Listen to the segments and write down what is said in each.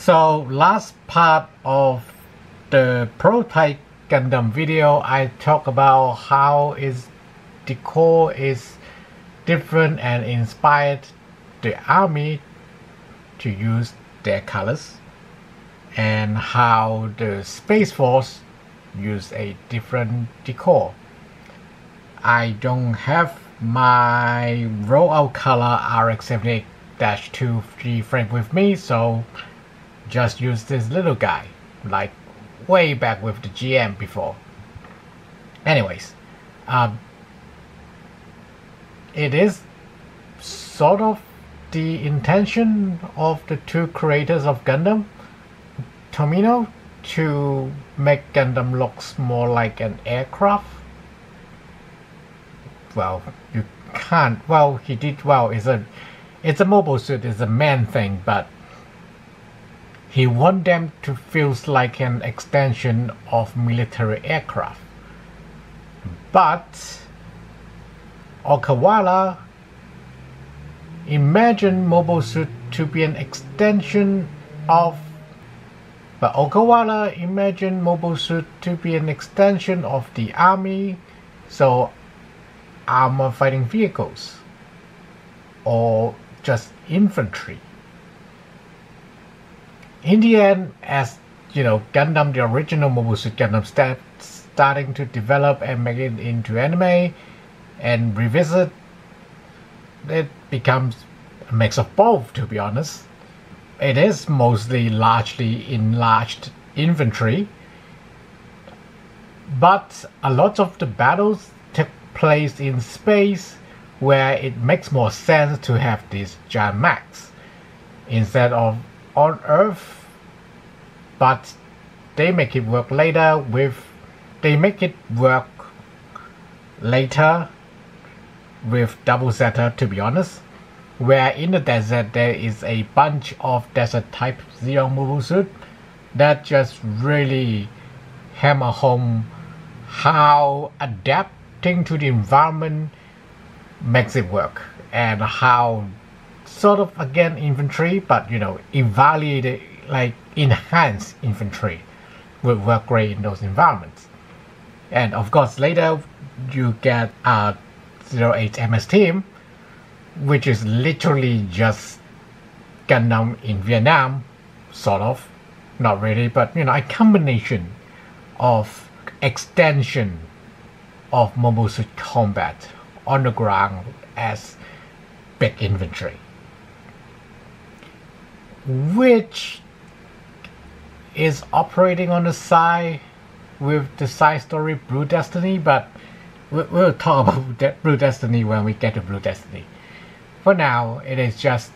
So last part of the prototype Gundam video, I talk about how is decor is different and inspired the army to use their colors and how the Space Force use a different decor. I don't have my rollout color RX78-2 G frame with me so just use this little guy like way back with the GM before. Anyways, um, it is sort of the intention of the two creators of Gundam, Tomino, to make Gundam looks more like an aircraft. Well, you can't. Well, he did well. It's a, it's a mobile suit. It's a man thing, but he want them to feel like an extension of military aircraft. But Okawara imagine Mobile Suit to be an extension of but Okawara imagined Mobile Suit to be an extension of the army, so armor fighting vehicles or just infantry. In the end, as you know, Gundam, the original Mobile Suit Gundam, start, starting to develop and make it into anime and revisit, it becomes a mix of both, to be honest. It is mostly largely enlarged inventory, but a lot of the battles take place in space where it makes more sense to have these giant mechs instead of on Earth, but they make it work later with they make it work later with Double Zeta to be honest where in the desert there is a bunch of desert type Zeon mobile suit that just really hammer home how adapting to the environment makes it work and how sort of again infantry but you know evaluate like enhanced infantry will work great in those environments. And of course later you get a 08 ms team which is literally just Gundam in Vietnam, sort of, not really, but you know, a combination of extension of mobile suit combat on the ground as big infantry, which is operating on the side with the side story Blue Destiny, but we'll talk about Blue Destiny when we get to Blue Destiny. For now, it is just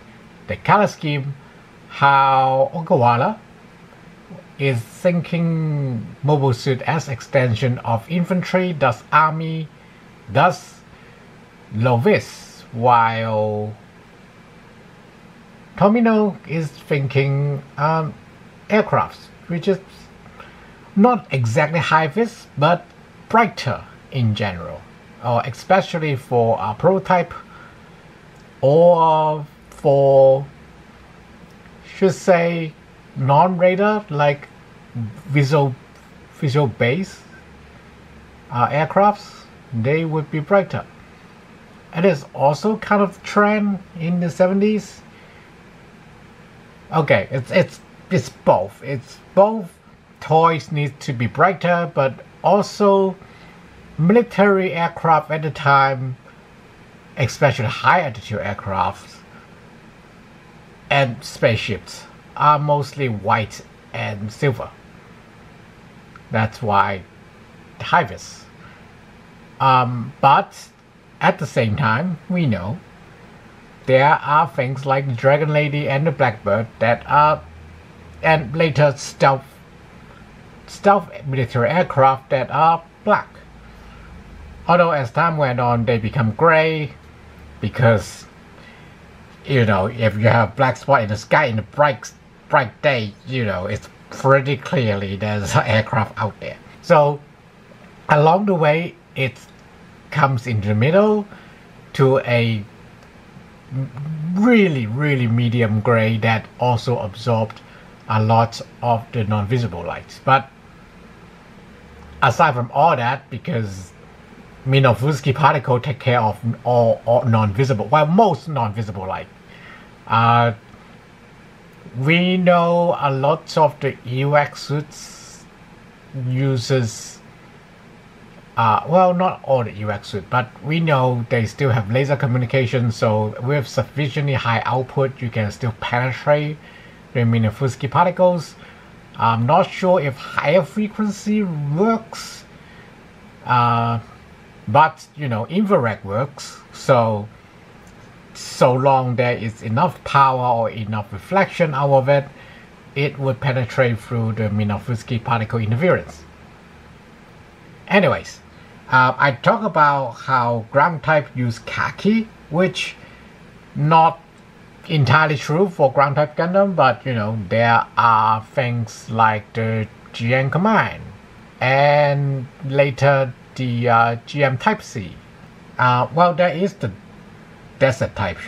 the color scheme, how Okawara is thinking Mobile Suit as extension of infantry, thus army, thus low vis, while Tomino is thinking um, aircrafts, which is not exactly high vis, but brighter in general, or especially for a prototype or for should say non-radar like visual visual base uh, aircrafts they would be brighter. It is also kind of trend in the 70s okay it's it's it's both it's both toys need to be brighter but also military aircraft at the time especially high altitude aircraft and spaceships are mostly white and silver. That's why high vis. Um, but at the same time, we know there are things like Dragon Lady and the Blackbird that are, and later stealth, stealth military aircraft that are black. Although as time went on, they become gray, because you know if you have black spot in the sky in the bright bright day you know it's pretty clearly there's an aircraft out there so along the way it comes in the middle to a really really medium gray that also absorbed a lot of the non-visible light. But aside from all that, because Minkowski particle take care of all, all non-visible, well, most non-visible light. Uh, we know a lot of the EVAC suits uses uh, well, not all the EVAC suit, but we know they still have laser communication, so with sufficiently high output, you can still penetrate the Minkowski particles. I'm not sure if higher frequency works, uh, but you know, infrared works, so so long there is enough power or enough reflection out of it, it would penetrate through the Minkowski particle interference. Anyways, uh, I talk about how ground type use khaki, which not entirely true for ground type Gundam, but you know there are things like the GM Command and later the uh, GM Type C. Uh, well, there is the desert type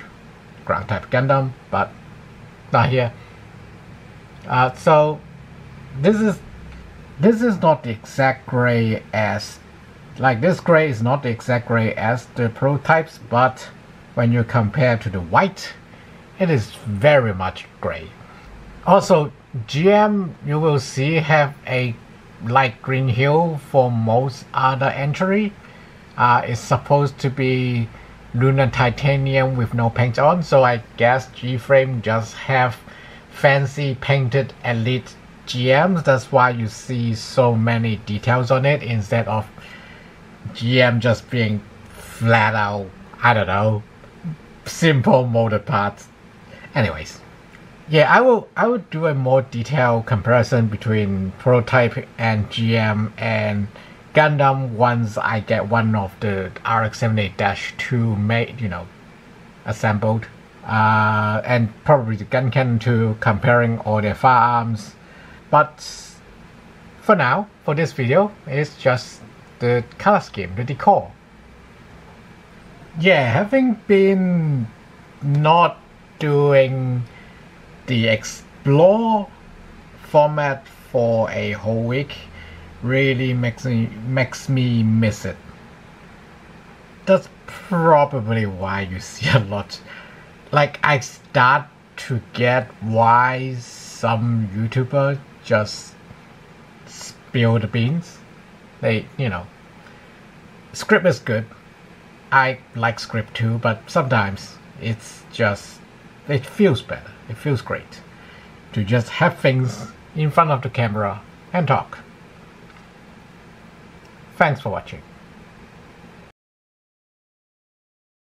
ground type Gundam, but not here. Uh, so this is this is not the exact gray as like this gray is not the exact gray as the prototypes, but when you compare to the white, it is very much gray. Also, GM you will see have a light green hue for most other entry. Uh, it's supposed to be lunar titanium with no paint on, so I guess G-Frame just have fancy painted elite GMs. That's why you see so many details on it instead of GM just being flat out, I don't know, simple motor parts. Anyways, yeah, I will I will do a more detailed comparison between prototype and GM and Gundam once I get one of the RX-78-2 made, you know, assembled. Uh, and probably the Guncannon too, comparing all their firearms. But for now, for this video, it's just the color scheme, the decor. Yeah, having been not doing the explore format for a whole week really makes me makes me miss it. That's probably why you see a lot. Like I start to get why some YouTuber just spill the beans they, you know, script is good. I like script too, but sometimes it's just, it feels better. It feels great to just have things in front of the camera and talk. Thanks for watching.